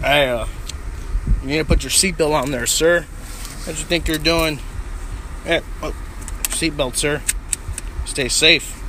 Hey, uh, you need to put your seatbelt on there, sir. What you think you're doing? Hey, oh, seatbelt, sir. Stay safe.